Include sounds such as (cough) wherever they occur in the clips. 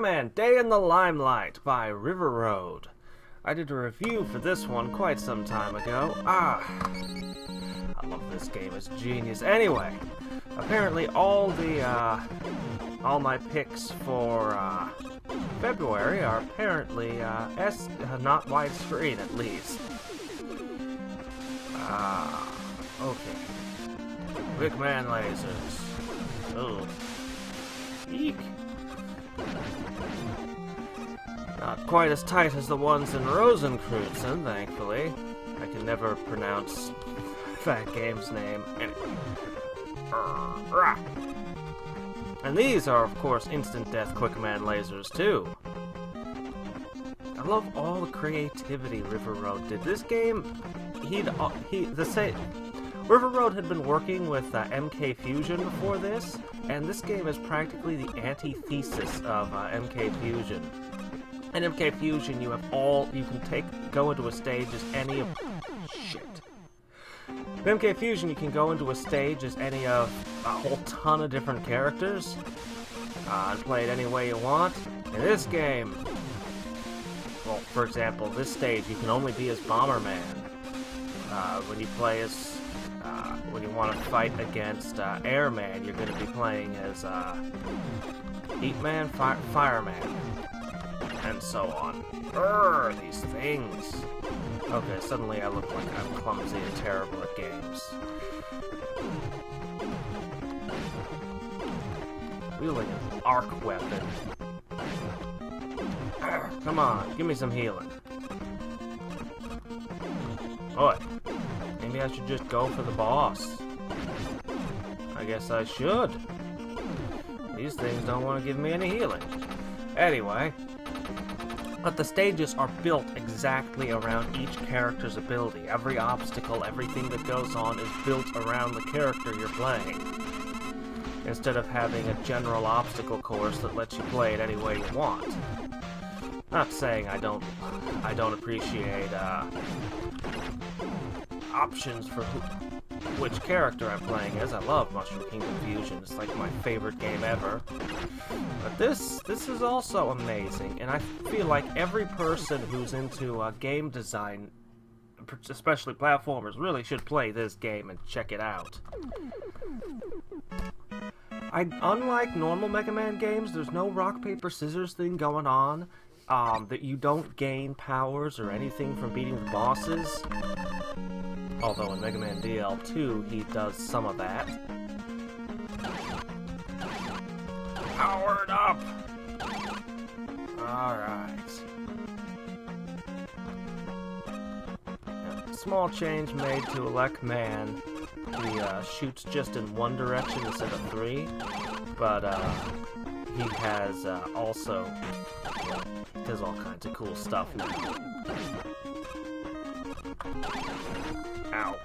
Man, Day in the Limelight by River Road. I did a review for this one quite some time ago. Ah, I love this game, it's genius. Anyway, apparently all the, uh, all my picks for, uh, February are apparently, uh, S, uh, not widescreen at least. Ah, okay. Quick man lasers. Oh. Eek. Not quite as tight as the ones in Rosenkreutzer, thankfully. I can never pronounce that game's name. And these are, of course, instant death quick man lasers, too. I love all the creativity River Road did. This game, he'd, uh, he, the same, River Road had been working with uh, MK Fusion before this, and this game is practically the antithesis of uh, MK Fusion. In MK Fusion, you have all you can take go into a stage as any of shit. In MK Fusion, you can go into a stage as any of a whole ton of different characters uh, and play it any way you want. In this game, well, for example, this stage you can only be as Bomberman. Uh, when you play as uh, when you want to fight against uh, Airman, you're going to be playing as uh, Heatman, Fi Fireman, and so on. Urgh, these things. Okay, suddenly I look like I'm clumsy and terrible at games. Wielding an arc weapon. Urgh, come on, give me some healing. Oi. Maybe I should just go for the boss. I guess I should. These things don't want to give me any healing. Anyway, but the stages are built exactly around each character's ability. Every obstacle, everything that goes on is built around the character you're playing. Instead of having a general obstacle course that lets you play it any way you want. Not saying I don't I don't appreciate uh, options for who, which character I'm playing as. I love Mushroom Kingdom Fusion. It's like my favorite game ever. But this this is also amazing, and I feel like every person who's into uh, game design, especially platformers, really should play this game and check it out. I, unlike normal Mega Man games, there's no rock, paper, scissors thing going on. Um, that you don't gain powers or anything from beating the bosses. Although in Mega Man DL2, he does some of that. Powered up! Alright. Small change made to Elec Man. He uh, shoots just in one direction instead of three, but uh, he has uh, also does all kinds of cool stuff now. Ow.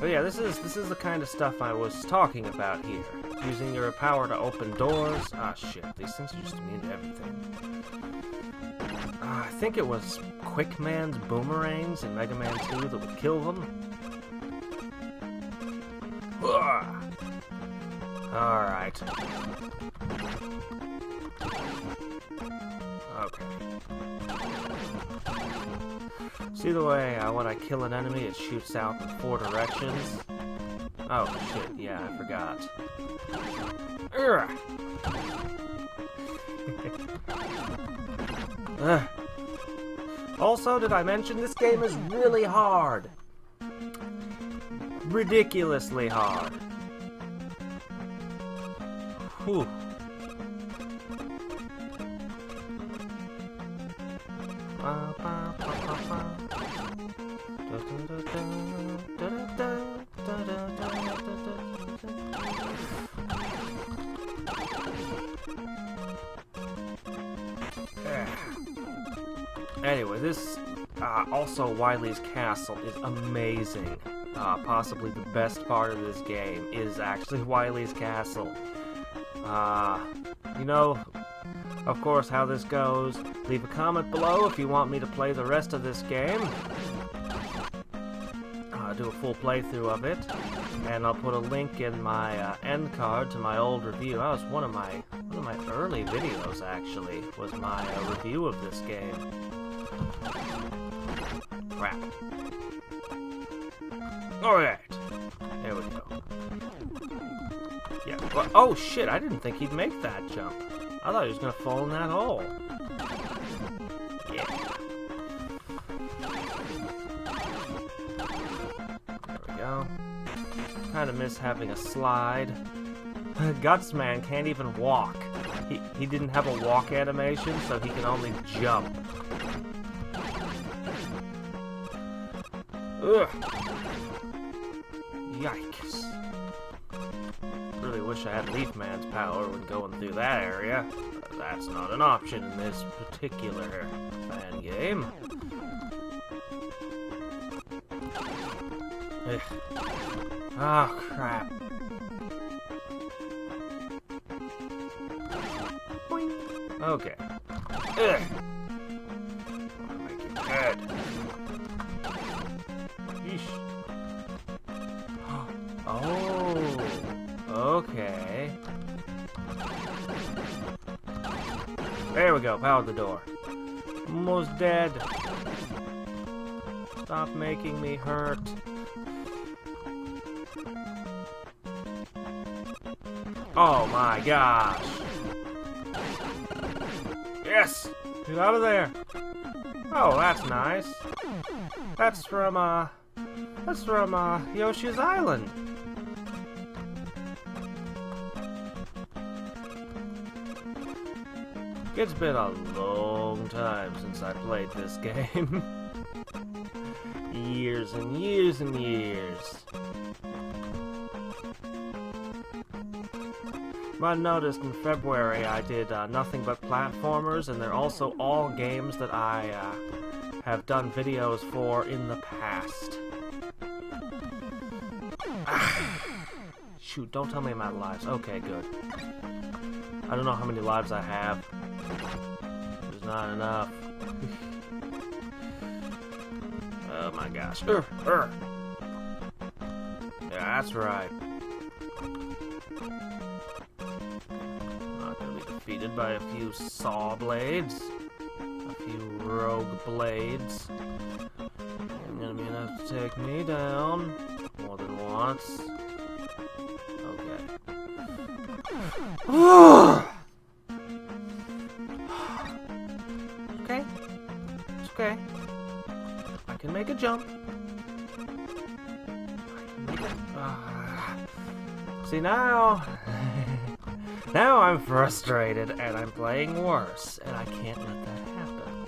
But yeah, this is this is the kind of stuff I was talking about here. Using your power to open doors. Ah, shit. These things are just to everything. Uh, I think it was Quickman's boomerangs in Mega Man 2 that would kill them. Alright. See the way uh, when I kill an enemy, it shoots out in four directions? Oh, shit, yeah, I forgot. (laughs) also, did I mention this game is really hard? Ridiculously hard. Whew. Also Wily's Castle is amazing. Uh, possibly the best part of this game is actually (laughs) Wily's Castle. Uh, you know, of course, how this goes. Leave a comment below if you want me to play the rest of this game. Uh, do a full playthrough of it. And I'll put a link in my uh, end card to my old review. That was one of my one of of my early videos, actually, was my uh, review of this game. Crap. Alright. There we go. Yeah, oh shit, I didn't think he'd make that jump. I thought he was gonna fall in that hole. Yeah. There we go. Kinda miss having a slide. (laughs) Guts man can't even walk. He, he didn't have a walk animation, so he can only jump. Ugh. Yikes. Really wish I had Leaf Man's power when going through that area. But that's not an option in this particular fan game. Ugh. Oh, crap. Okay. Ugh. There we go. Powered the door. Almost dead. Stop making me hurt. Oh my gosh. Yes! Get out of there! Oh, that's nice. That's from, uh... That's from, uh, Yoshi's Island. It's been a long time since I played this (laughs) game. years and years and years. I noticed in February I did uh, nothing but platformers, and they're also all games that I uh, have done videos for in the past. Shoot, don't tell me I'm out of lives. Okay, good. I don't know how many lives I have. Not enough. (laughs) oh my gosh. Urgh, urgh. Yeah, that's right. Not gonna be defeated by a few saw blades. A few rogue blades. Ain't gonna be enough to take me down. More than once. Okay. (sighs) (sighs) (sighs) okay. Jump. Ah. See now? (laughs) now I'm frustrated and I'm playing worse and I can't let that happen.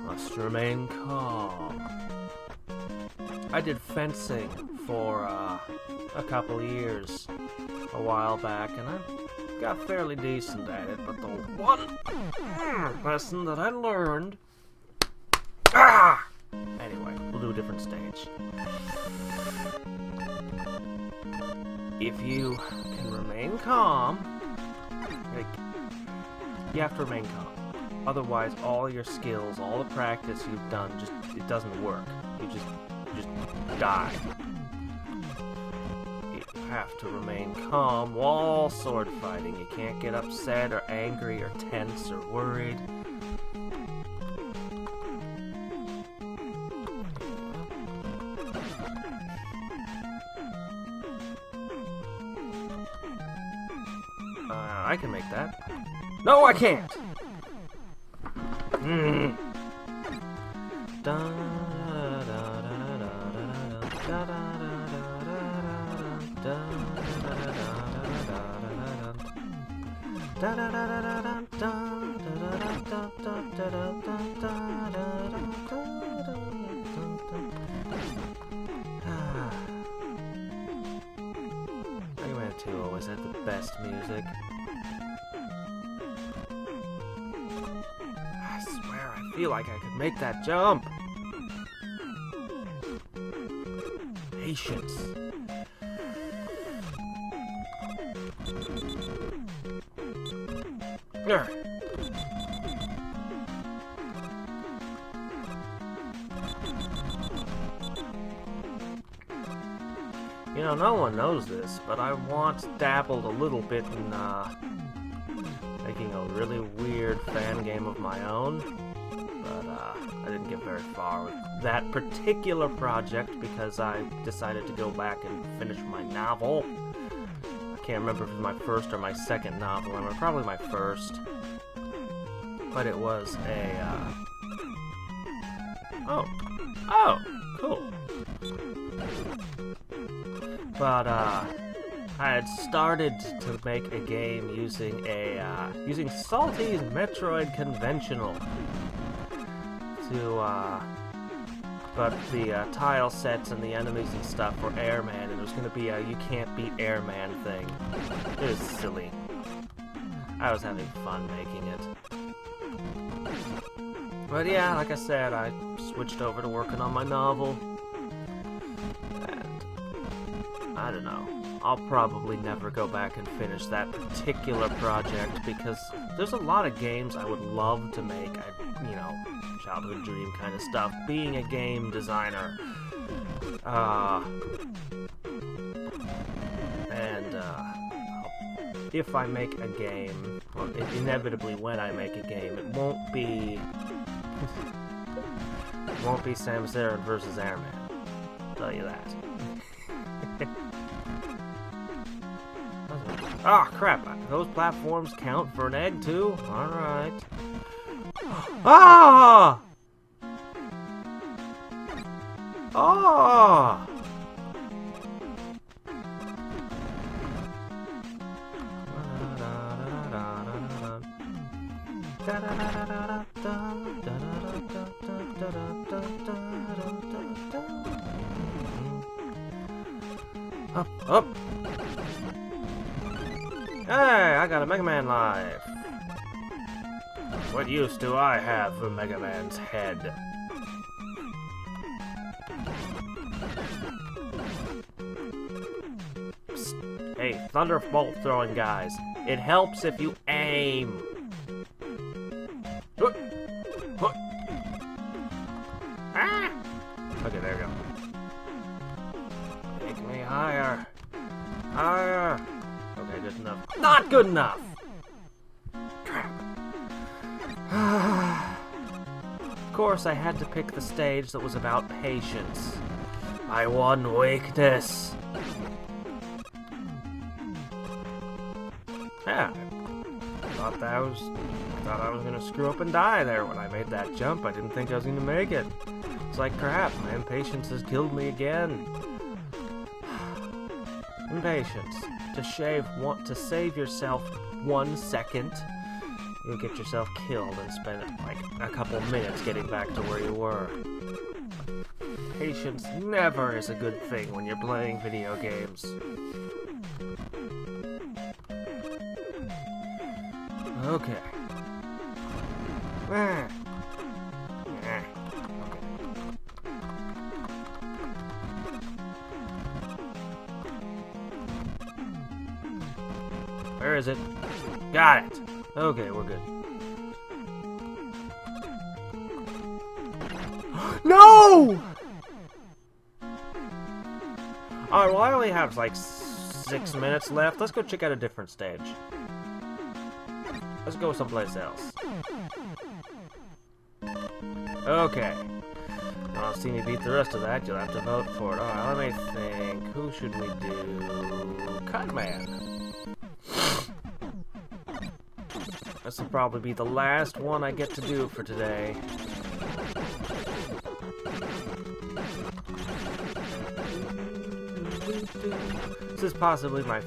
Must remain calm. I did fencing for uh, a couple years a while back, and I got fairly decent at it, but the one lesson that I learned... stage. If you can remain calm, like, you have to remain calm. Otherwise, all your skills, all the practice you've done, just, it doesn't work. You just, you just die You have to remain calm while sword fighting. You can't get upset or angry or tense or worried. Can make that. No, I can't! Mm. Ah Rayman 2 always had the best music. Feel like I could make that jump. Patience. You know, no one knows this, but I once dabbled a little bit in, uh, making a really weird fan game of my own. Get very far with that particular project because I decided to go back and finish my novel. I can't remember if it was my first or my second novel, and probably my first. But it was a, uh... Oh. Oh, cool. But, uh... I had started to make a game using a, uh, using Salty's Metroid Conventional to, uh, but the uh, tile sets and the enemies and stuff were Airman, and it was going to be a you can't beat Airman thing. It was silly. I was having fun making it. But yeah, like I said, I switched over to working on my novel. And I don't know. I'll probably never go back and finish that particular project because there's a lot of games I would love to make. I, you know, childhood dream kind of stuff. Being a game designer. Uh, and uh, if I make a game, inevitably when I make a game, it won't be it (laughs) won't be Samus Aran versus Airman. I'll tell you that. (laughs) Ah, oh, crap. Those platforms count for an egg, too? Alright. (gasps) Ah! Ah! Up, up! Hey, I got a Mega Man life! What use do I have for Mega Man's head? Psst. Hey, Thunderbolt throwing guys. It helps if you aim. Ah! Okay, there we go. Take me higher. Higher. Okay, good enough. Not good enough! (sighs) of course, I had to pick the stage that was about patience. My one weakness. Yeah. Thought that was thought I was gonna screw up and die there when I made that jump. I didn't think I was gonna make it. It's like crap, my impatience has killed me again. (sighs) impatience. To shave want to save yourself one second you'll get yourself killed and spend like a couple minutes getting back to where you were. Patience never is a good thing when you're playing video games. Okay. Ah. Ah. Where is it? Got it! Okay, we're good. (gasps) no! Alright, well I only have like six minutes left. Let's go check out a different stage. Let's go someplace else. Okay. Want to see me beat the rest of that, you'll have to vote for it. Alright, let me think. Who should we do? Cutman. This will probably be the last one I get to do for today. This is possibly my,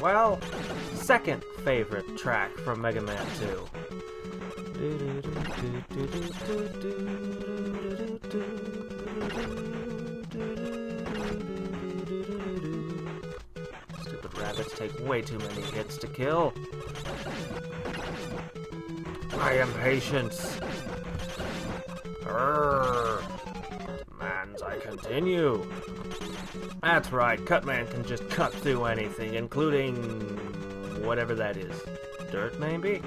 well, second favorite track from Mega Man 2. Stupid rabbits take way too many hits to kill. My impatience. Urgh. Demands I continue. That's right, Cutman can just cut through anything, including whatever that is. Dirt, maybe?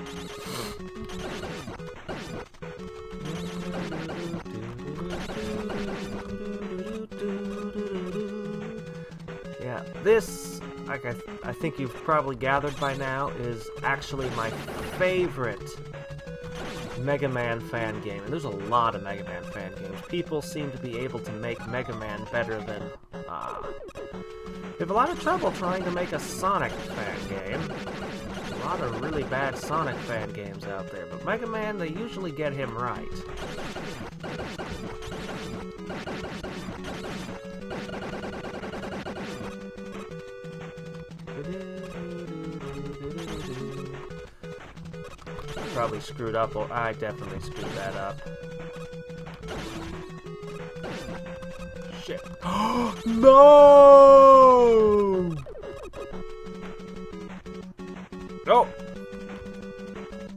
Yeah, this, like I, th I think you've probably gathered by now, is actually my favorite Mega Man fan game. And there's a lot of Mega Man fan games. People seem to be able to make Mega Man better than... They have a lot of trouble trying to make a Sonic fan game. A lot of really bad Sonic fan games out there, but Mega Man, they usually get him right. Probably screwed up, or I definitely screwed that up. Shit. (gasps) no! Oh!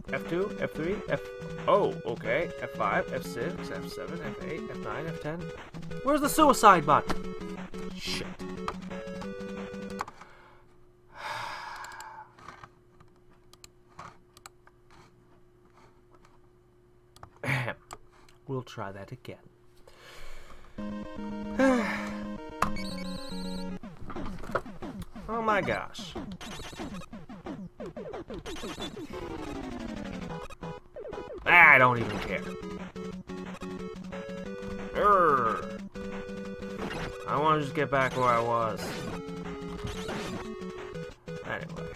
F2, F3, F... Oh, okay. F5, F6, F7, F8, F9, F10. Where's the suicide button? Shit. (sighs) we'll try that again. My gosh. I don't even care. Urgh. I want to just get back where I was. Anyway.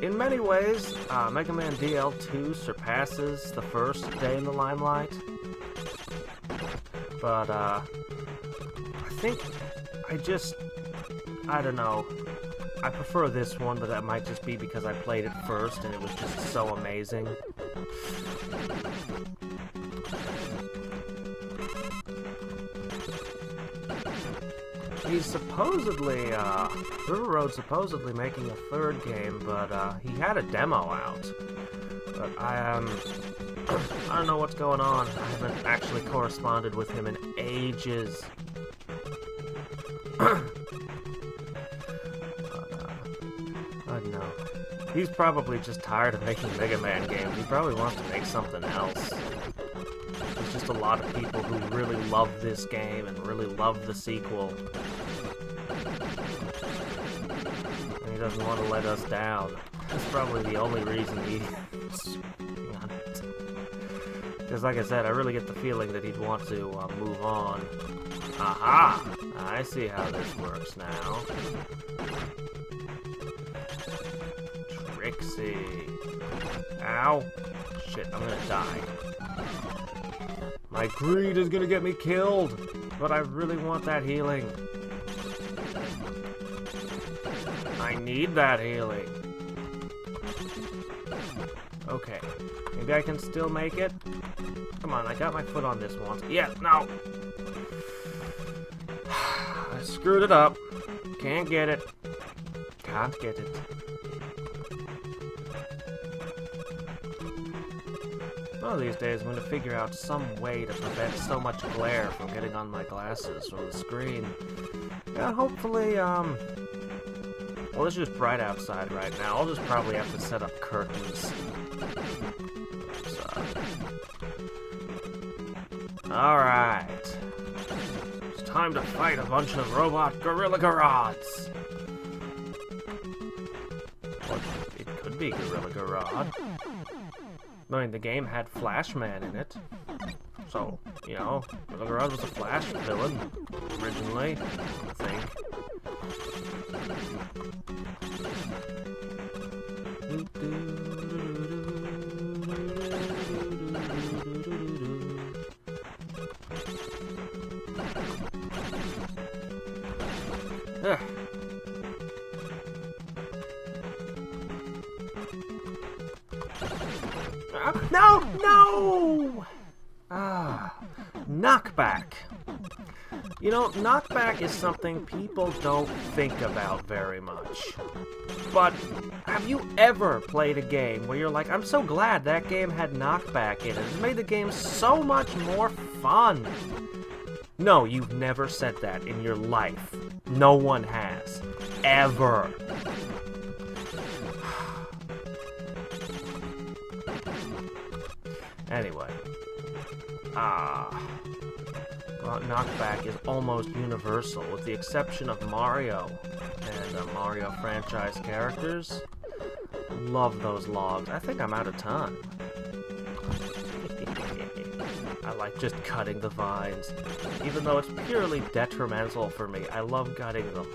In many ways, uh, Mega Man DL2 surpasses the first Day in the Limelight. But, uh, I think I just, I don't know, I prefer this one, but that might just be because I played it first and it was just so amazing. He's supposedly, uh, River Road supposedly making a third game, but, uh, he had a demo out. But I, um, (clears throat) I don't know what's going on. I haven't actually corresponded with him in ages. (clears throat) know. He's probably just tired of making Mega Man games. He probably wants to make something else. There's just a lot of people who really love this game and really love the sequel. And he doesn't want to let us down. That's probably the only reason he... Because like I said, I really get the feeling that he'd want to uh, move on. Aha! I see how this works now. Trixie. Ow. Shit, I'm gonna die. My greed is gonna get me killed, but I really want that healing. I need that healing. Okay. Maybe I can still make it? Come on, I got my foot on this once. Yeah, no! Screwed it up. Can't get it. Can't get it. One of these days I'm to figure out some way to prevent so much glare from getting on my glasses from the screen. Yeah, hopefully, um... Well, it's just bright outside right now. I'll just probably have to set up curtains. Alright. Time to fight a bunch of robot Gorilla Grodds! Well, it could be Gorilla Grodd. I mean, the game had Flashman in it. So, you know, Gorilla Grodd was a Flash villain, originally, I think. No! Ah. Knockback. You know, knockback is something people don't think about very much. But have you ever played a game where you're like, I'm so glad that game had knockback in it. It made the game so much more fun. No, you've never said that in your life. No one has. Ever. Anyway. Ah. Knockback is almost universal, with the exception of Mario and uh, Mario franchise characters. Love those logs. I think I'm out of time. (laughs) I like just cutting the vines. Even though it's purely detrimental for me, I love cutting them.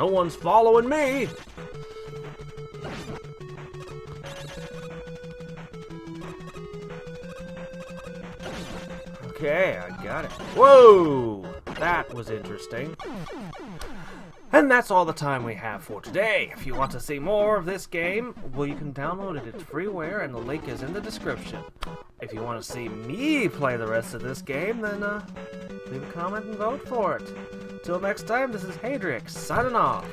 No one's following me! Okay, I got it. Whoa! That was interesting. And that's all the time we have for today. If you want to see more of this game, well, you can download it. It's freeware, and the link is in the description. If you want to see me play the rest of this game, then uh, leave a comment and vote for it. Till next time, this is Hadriex, signing off.